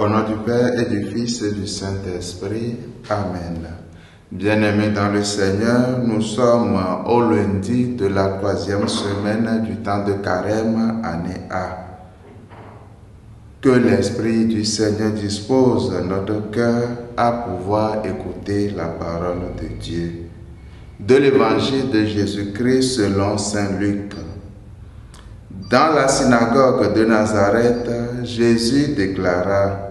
et du Fils et du Saint-Esprit. Amen. Bien-aimés dans le Seigneur, nous sommes au lundi de la troisième semaine du temps de carême, année A. Que l'Esprit du Seigneur dispose notre cœur à pouvoir écouter la parole de Dieu. De l'Évangile de Jésus-Christ selon Saint Luc. Dans la synagogue de Nazareth, Jésus déclara,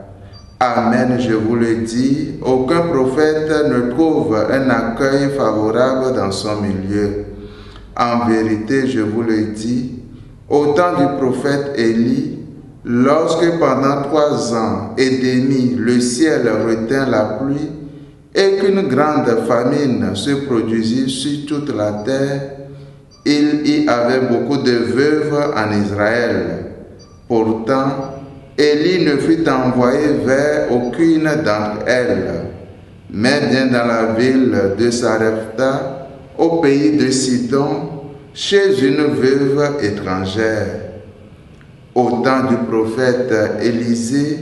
Amen, je vous le dis, aucun prophète ne trouve un accueil favorable dans son milieu. En vérité, je vous le dis, au temps du prophète Élie, lorsque pendant trois ans et demi le ciel retint la pluie et qu'une grande famine se produisit sur toute la terre, il y avait beaucoup de veuves en Israël. Pourtant, Élie ne fut envoyé vers aucune d'entre elles, mais bien dans la ville de Sarepta, au pays de Sidon, chez une veuve étrangère. Au temps du prophète Élisée,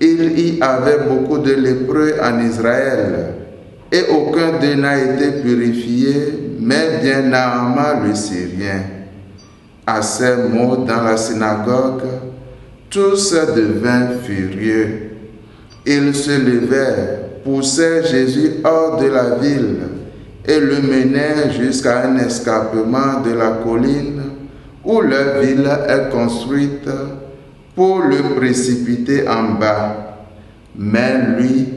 il y avait beaucoup de lépreux en Israël, et aucun d'eux n'a été purifié, mais bien Naaman le Syrien. À ces mots dans la synagogue, tous devinrent furieux. Ils se levèrent, poussèrent Jésus hors de la ville et le menèrent jusqu'à un escarpement de la colline où leur ville est construite pour le précipiter en bas. Mais lui,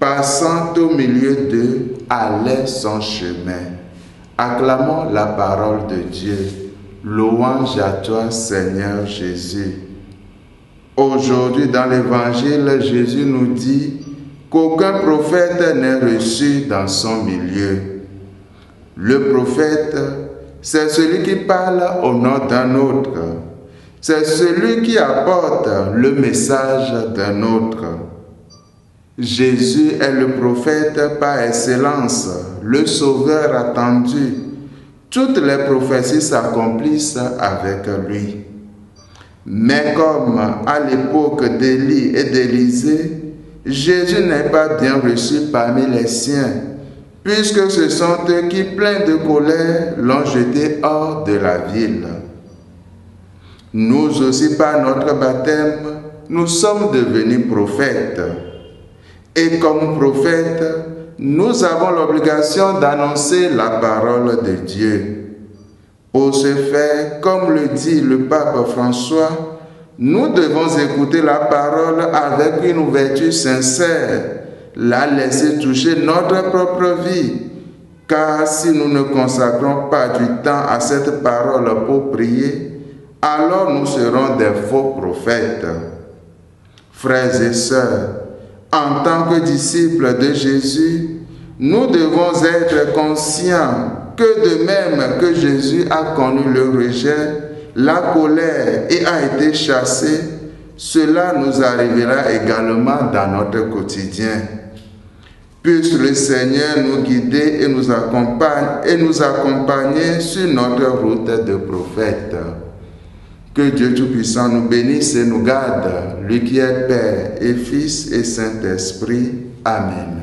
passant au milieu d'eux, allait son chemin. Acclamons la parole de Dieu. Louange à toi, Seigneur Jésus. Aujourd'hui, dans l'Évangile, Jésus nous dit qu'aucun prophète n'est reçu dans son milieu. Le prophète, c'est celui qui parle au nom d'un autre. C'est celui qui apporte le message d'un autre. Jésus est le prophète par excellence, le sauveur attendu. Toutes les prophéties s'accomplissent avec lui. Mais comme à l'époque d'Élie et d'Élisée, Jésus n'est pas bien reçu parmi les siens, puisque ce sont eux qui, pleins de colère, l'ont jeté hors de la ville. Nous aussi, par notre baptême, nous sommes devenus prophètes. Et comme prophètes, nous avons l'obligation d'annoncer la parole de Dieu. Pour ce faire, comme le dit le pape François, nous devons écouter la parole avec une ouverture sincère, la laisser toucher notre propre vie. Car si nous ne consacrons pas du temps à cette parole pour prier, alors nous serons des faux prophètes. Frères et sœurs, en tant que disciples de Jésus, nous devons être conscients que de même que Jésus a connu le rejet, la colère et a été chassé, cela nous arrivera également dans notre quotidien. Puisse le Seigneur nous guider et nous nous accompagner sur notre route de prophète. Que Dieu Tout-Puissant nous bénisse et nous garde, lui qui est Père et Fils et Saint-Esprit. Amen.